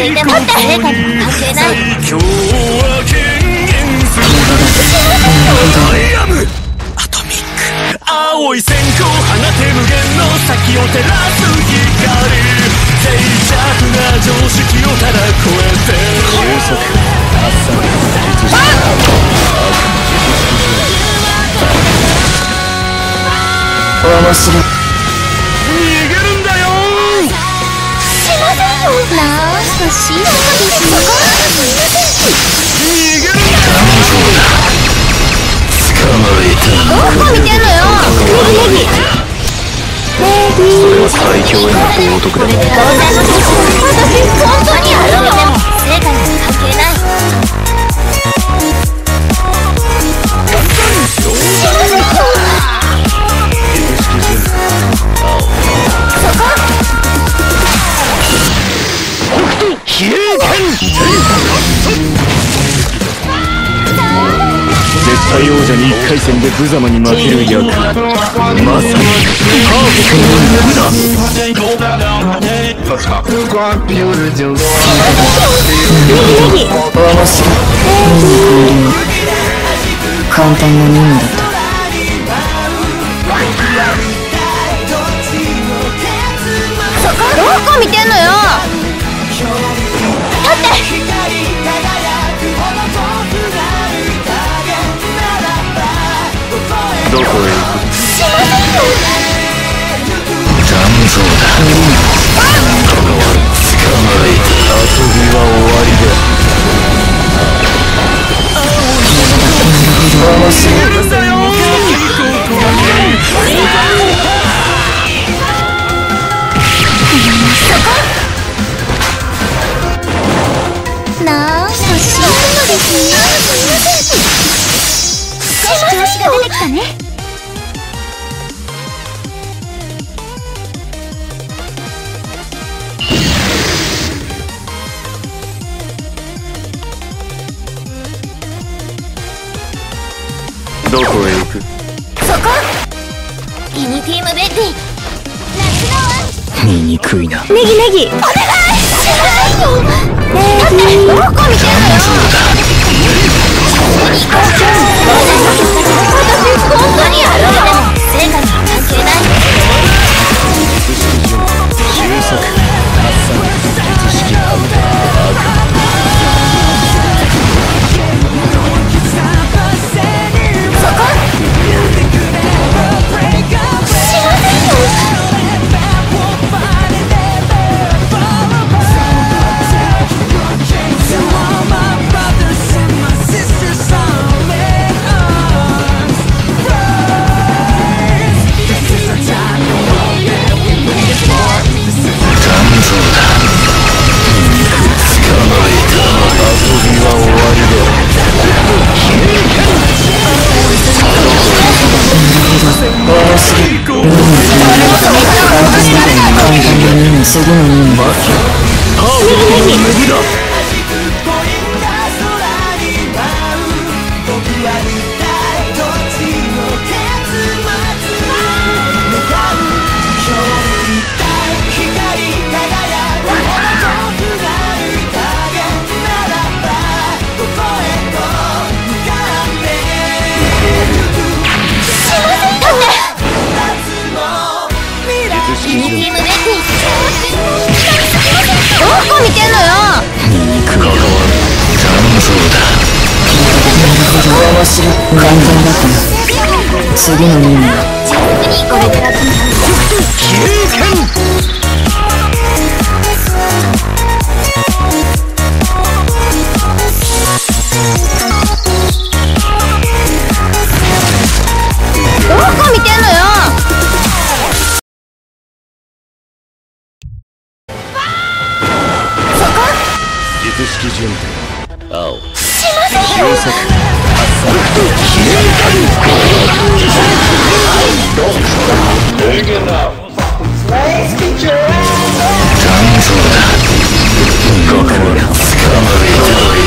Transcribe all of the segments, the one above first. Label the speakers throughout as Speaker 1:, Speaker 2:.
Speaker 1: でも成果には関係ない
Speaker 2: 最強は権限するアトミック青い線香放て無限の先を照らす光脆弱な常識をただ。超えて収束発散術式
Speaker 3: 面白い
Speaker 1: な。んか静かですよ
Speaker 2: 逃げるだ
Speaker 3: 捕まえた
Speaker 1: どこ見てんのよネギネギ
Speaker 3: それは最強への冒涜だ
Speaker 1: 当然の私本当にやるのでも成果には関係ない
Speaker 2: 比叡剣
Speaker 4: 絶対王者に1回戦で無様に負ける役まさに。パーフェクトなムーブだ
Speaker 3: 面白い簡単な任務だった
Speaker 1: どこ見てんのよ
Speaker 3: 式
Speaker 4: 準備青
Speaker 1: 収束
Speaker 3: 関わる捕まえた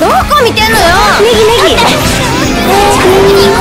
Speaker 2: ど。こ
Speaker 3: 見てんのよ。ネギネギ。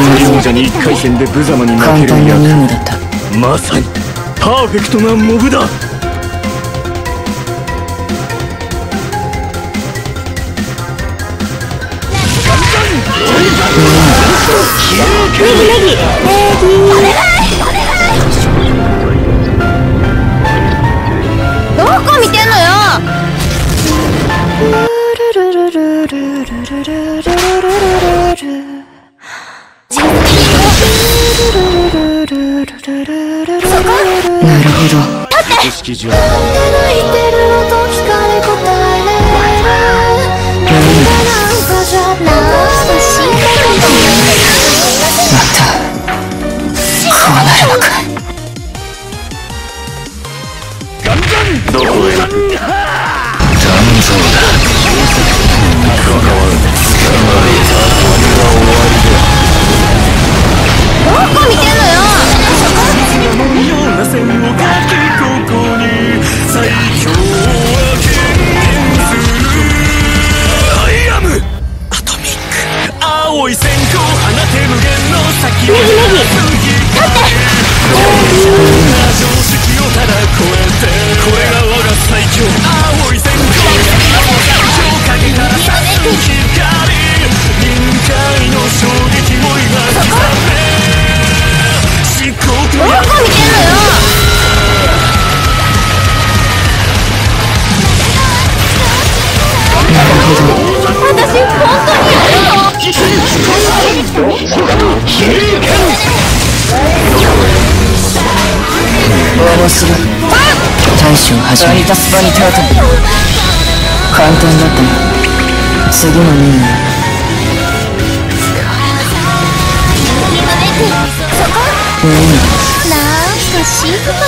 Speaker 4: 王者に1回戦で無様に負ける
Speaker 2: だった
Speaker 4: まさにパーフェクトなモブだ。
Speaker 2: ネギネギ
Speaker 4: ネギ。お
Speaker 3: 願い。
Speaker 2: 基準始めりバスバニタート簡単だったな次の任務
Speaker 3: うん。な
Speaker 5: ん
Speaker 2: かシーフ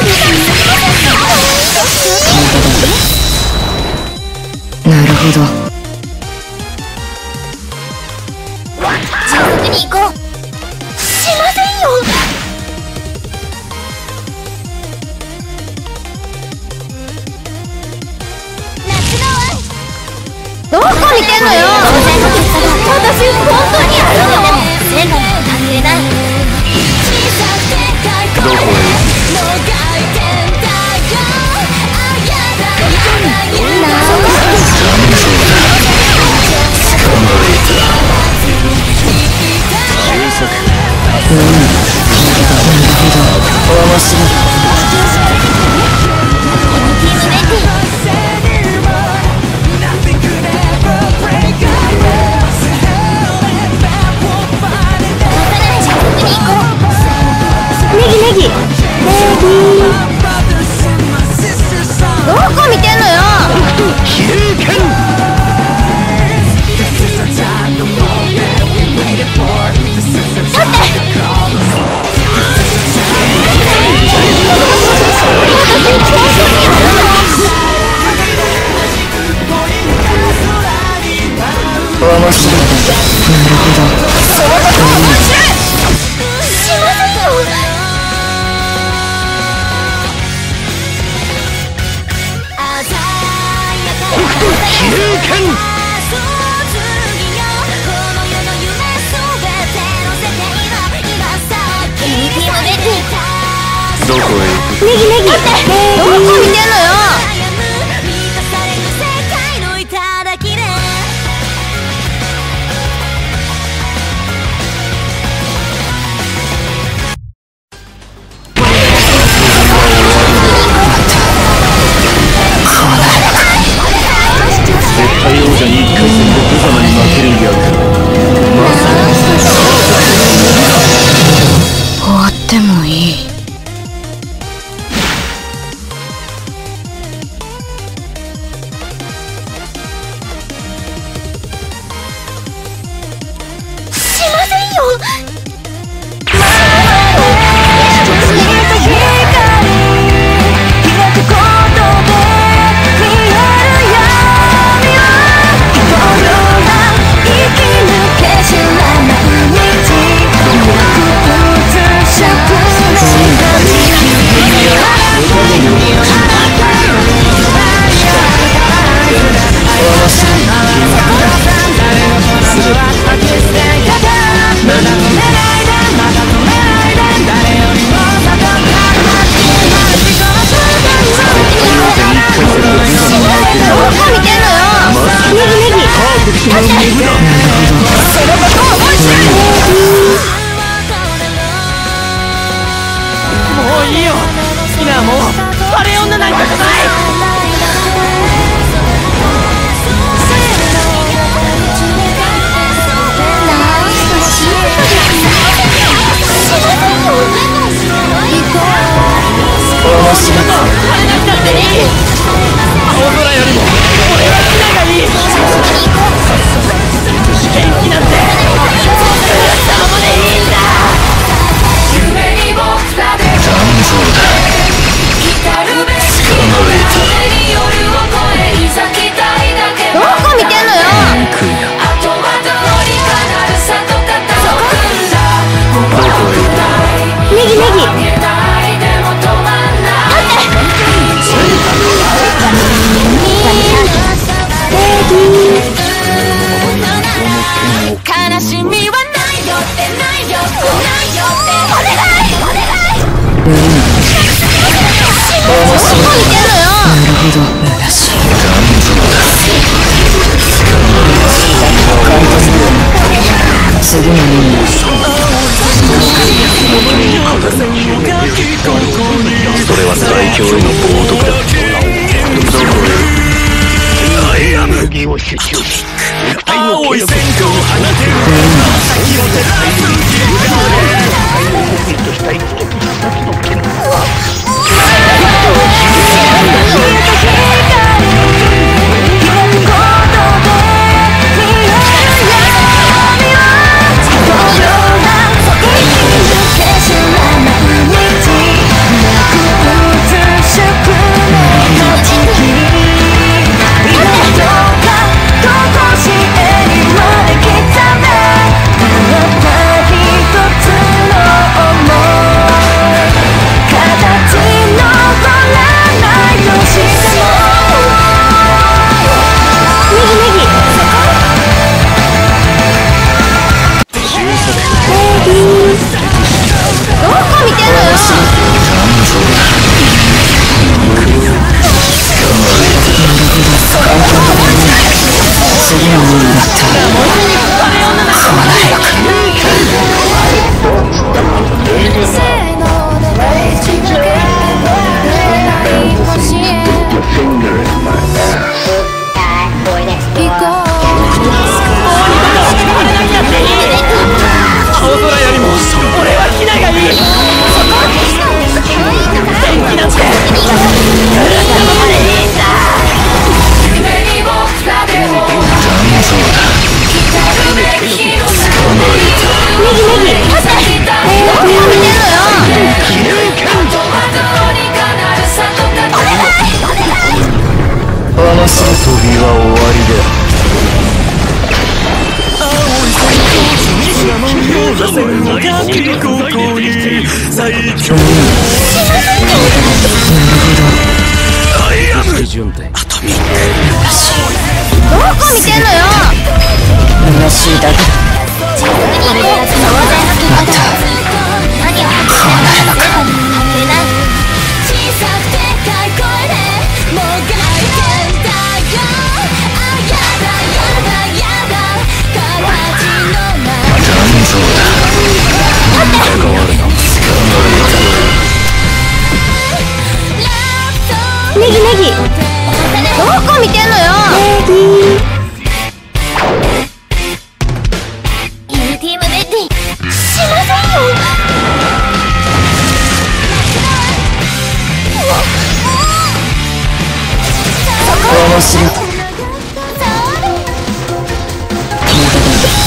Speaker 5: ネギネギ。どこ見てんのよ。ネギ。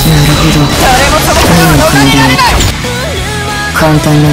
Speaker 5: な
Speaker 6: るほど。誰も
Speaker 2: そのを逃れら
Speaker 3: れない。
Speaker 2: 簡単な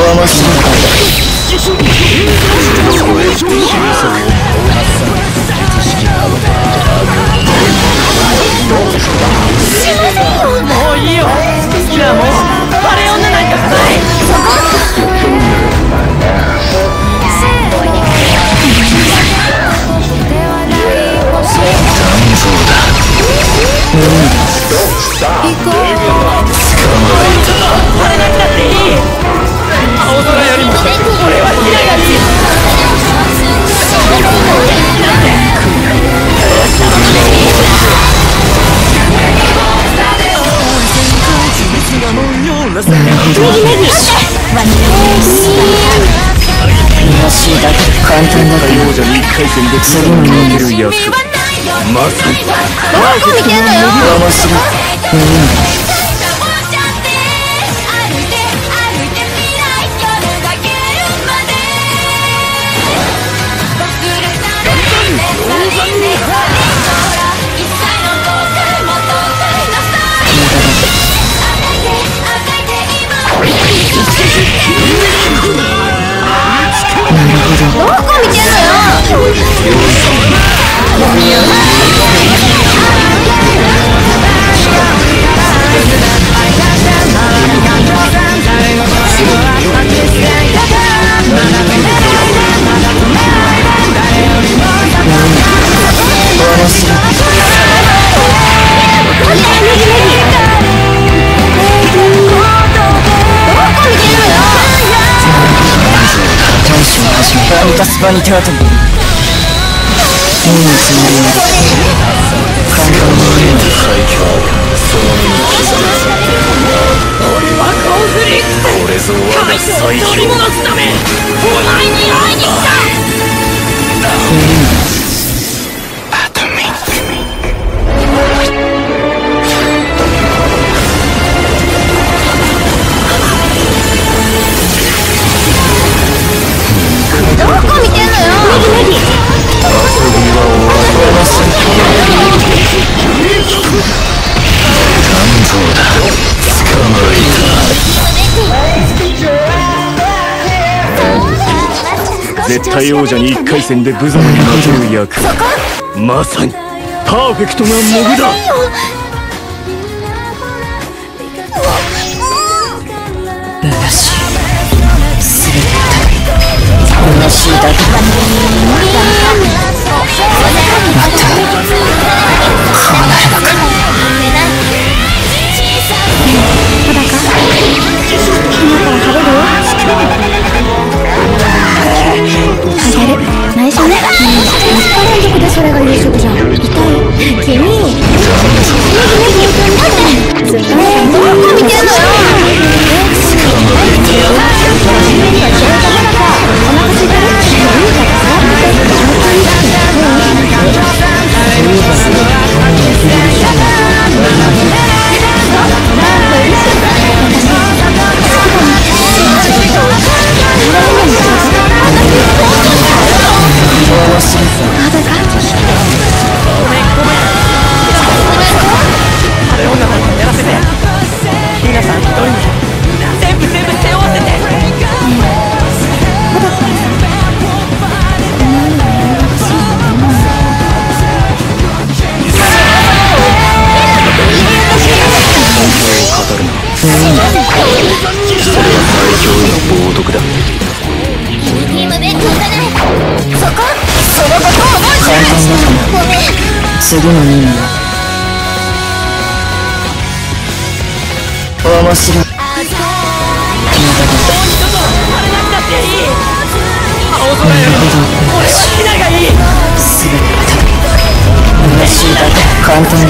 Speaker 2: 面白い
Speaker 3: 込ん
Speaker 7: て
Speaker 3: んのよ。
Speaker 4: 場に手を止める。任務つもりなら簡単に言うな
Speaker 2: 最強その身に刻むこれぞ我が最強ア
Speaker 8: 界王者に1回戦で無様に勝てる役まさにパーフェクトなモグだ。
Speaker 4: 虚しいすべて虚しいだけだ。
Speaker 3: 2日連続でそれが夕食じゃん。痛い。君
Speaker 4: け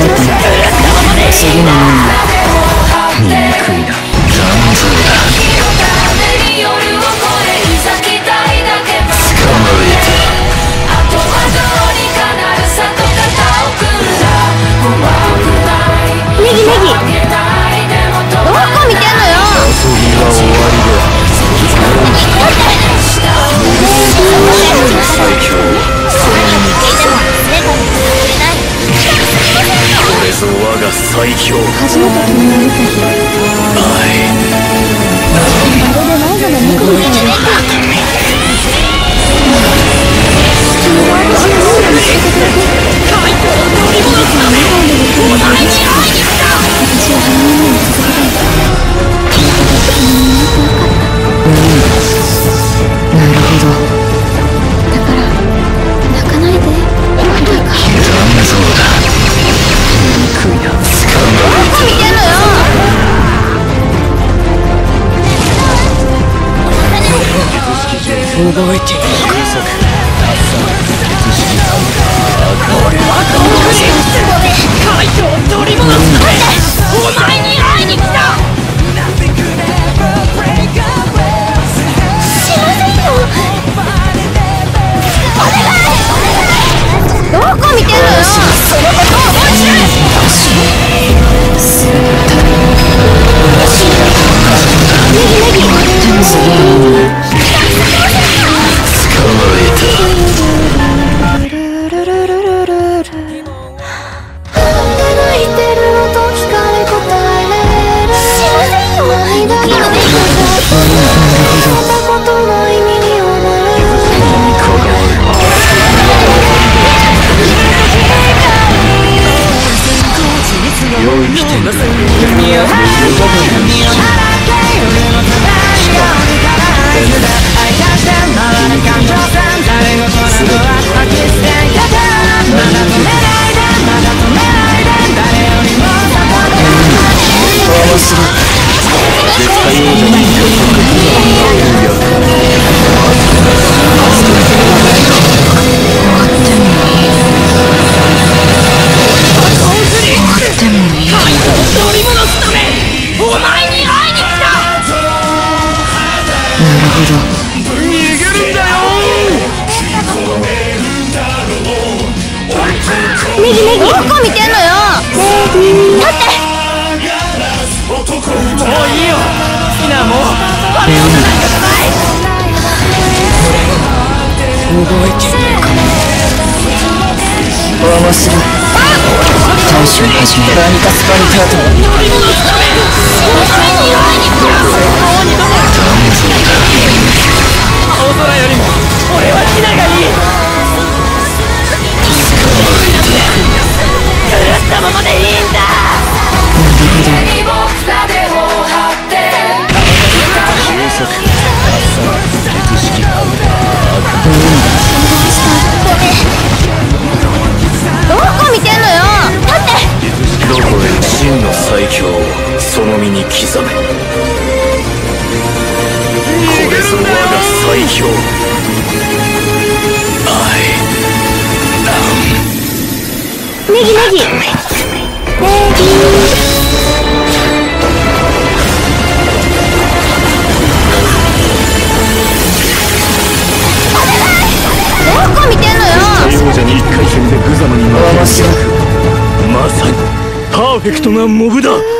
Speaker 2: ト
Speaker 4: なモブだ。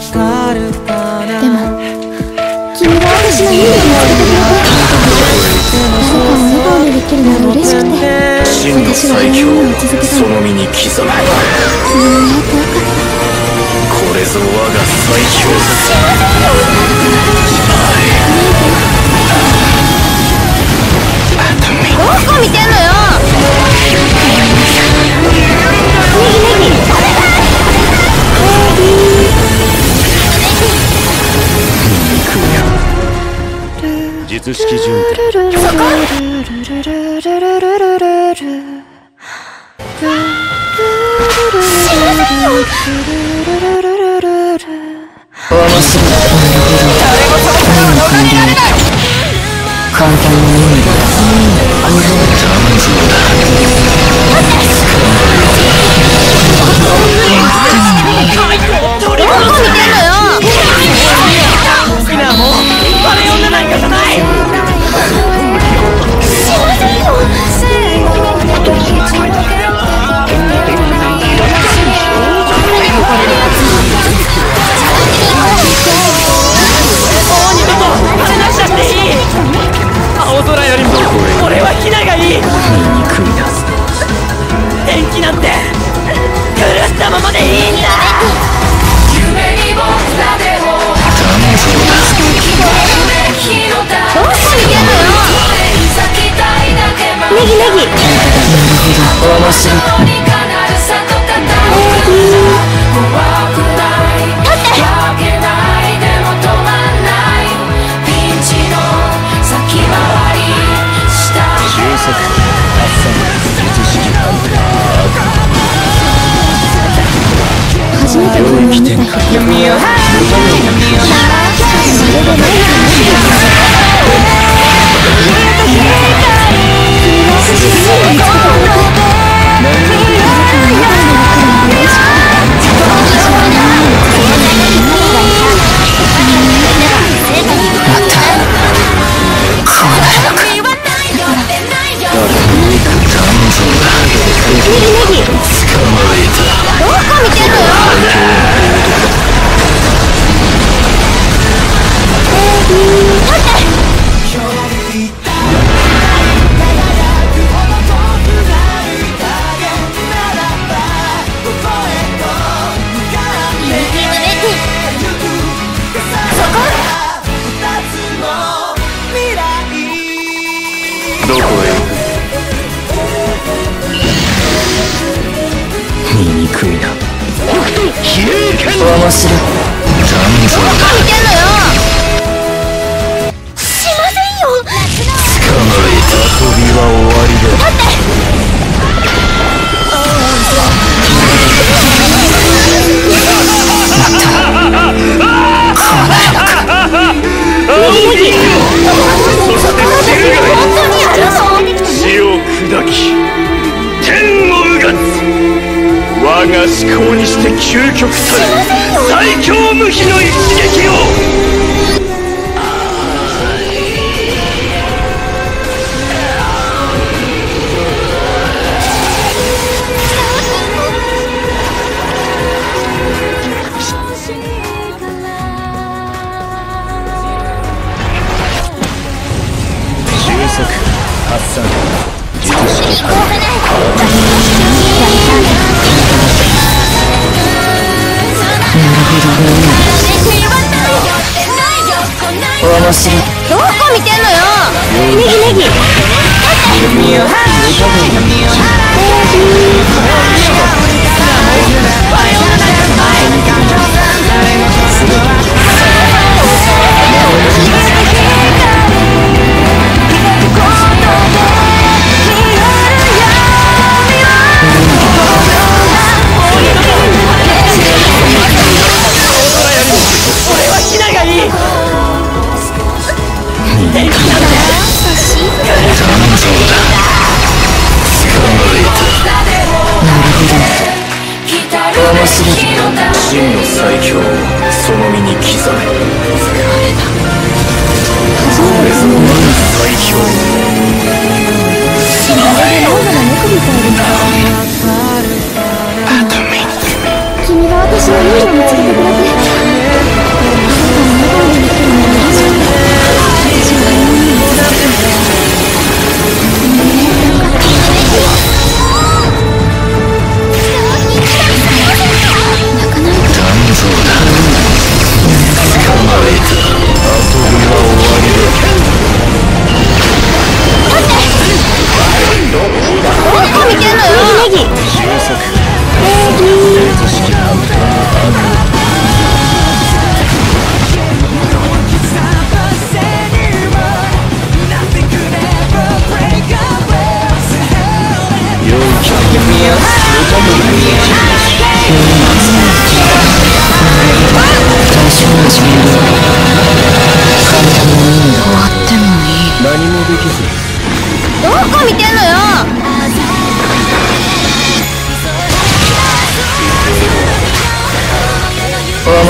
Speaker 3: 君が私の人魚にしてくれて世界を笑顔にできるのが嬉しくて
Speaker 4: 真の最強をその身に刻め
Speaker 3: 君に会えてよかった
Speaker 4: これぞ我が最強
Speaker 3: どこ見てんの？
Speaker 4: 術式準備
Speaker 2: する。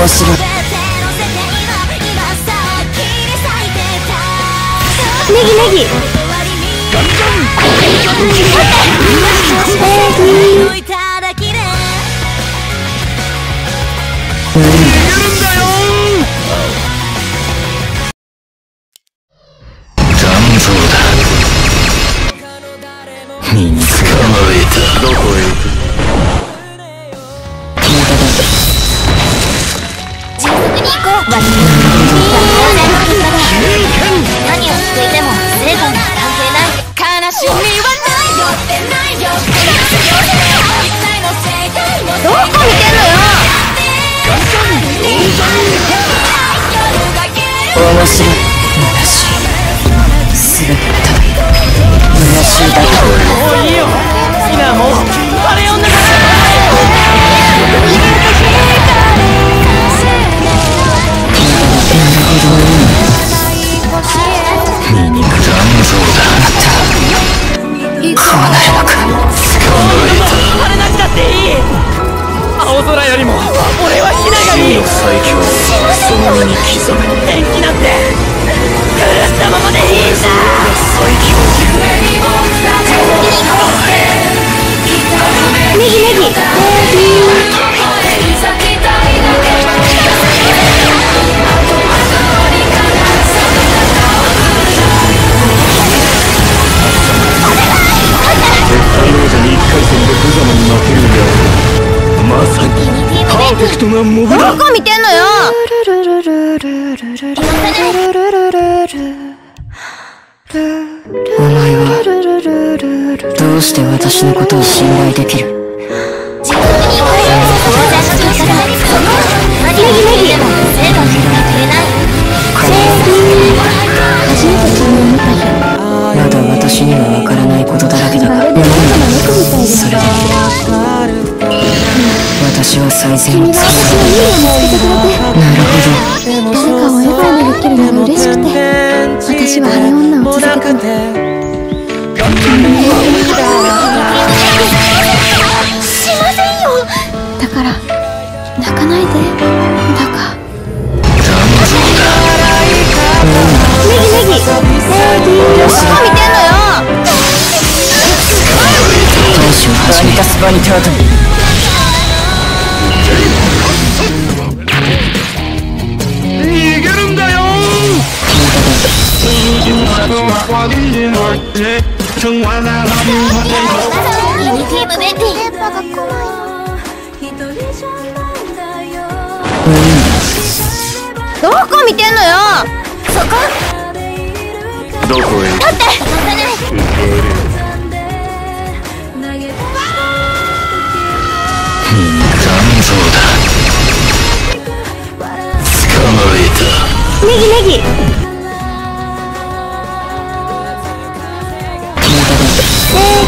Speaker 2: 面れい
Speaker 1: ネネギ。ネギ。
Speaker 9: 花，拉。
Speaker 1: どこ見てんのよ？
Speaker 2: そ
Speaker 1: こ？
Speaker 4: どこ
Speaker 2: へ？
Speaker 1: ってない
Speaker 2: だ。捕まえた。
Speaker 1: ネギネギ。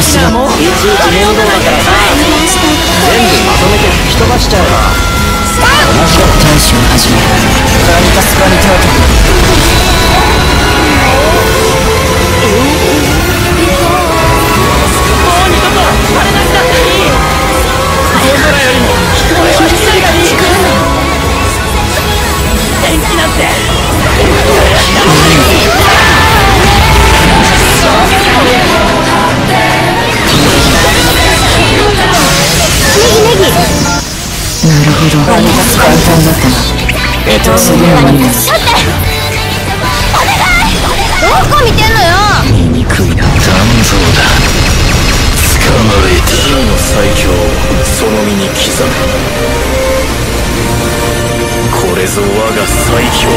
Speaker 4: の
Speaker 1: 仕事い
Speaker 3: ちいち面倒いからさ全部まとめて吹き飛ばしちゃえば。
Speaker 4: 面白い大使を始める。かすタス・ガリタート
Speaker 3: なただって。お願い。
Speaker 4: ど
Speaker 1: こ見てんのよ
Speaker 2: 醜い。な肝臓だ捕まれた銃の最強をその身に刻めこれぞ我が最強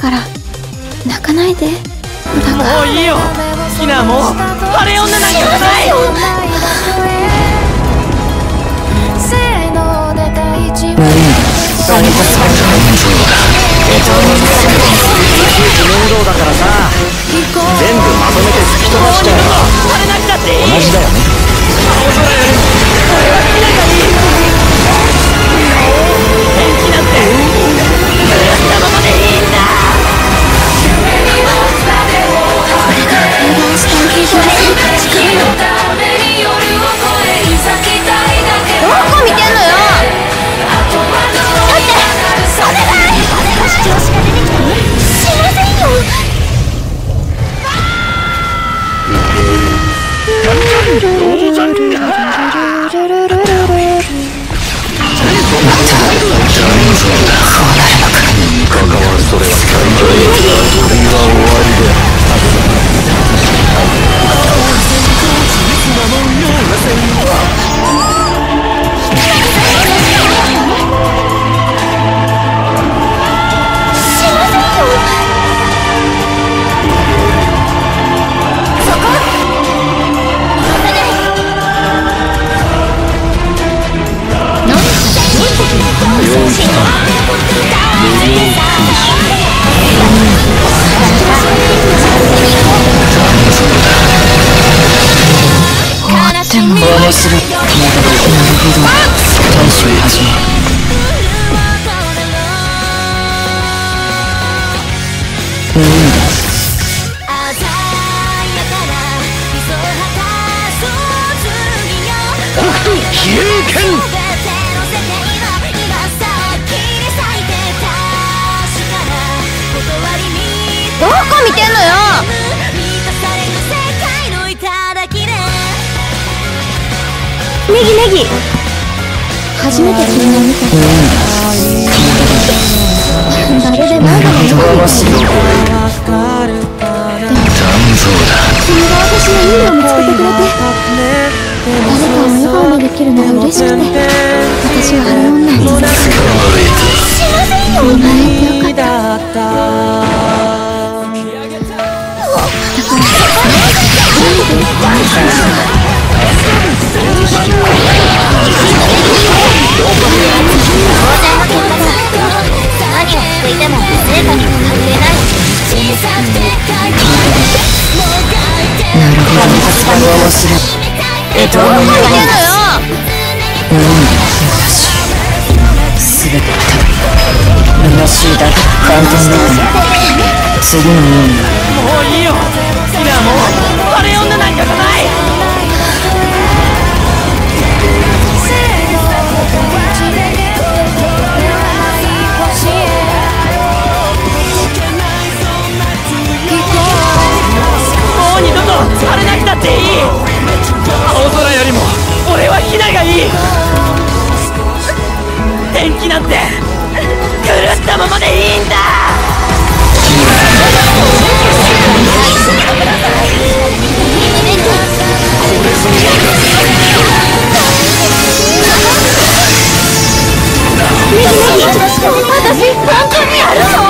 Speaker 10: から泣かないで。だから
Speaker 1: もういいよ。好きなもう晴れ女なんかじゃない
Speaker 4: 悪いんだ
Speaker 3: 面倒だからさ全部まとめて突き飛ばしちゃえば
Speaker 1: 晴れなくたっていい。
Speaker 3: 同じだよね。
Speaker 1: 天
Speaker 3: 関
Speaker 4: 虚しいだけ簡単だった次の任務
Speaker 1: もういいよ好きなもう晴れ女なんかじゃないもう二度と晴れなくたっていい青空よりも俺はヒナがいい天気なんてったままでいいんだ。
Speaker 11: 私本当にやるぞ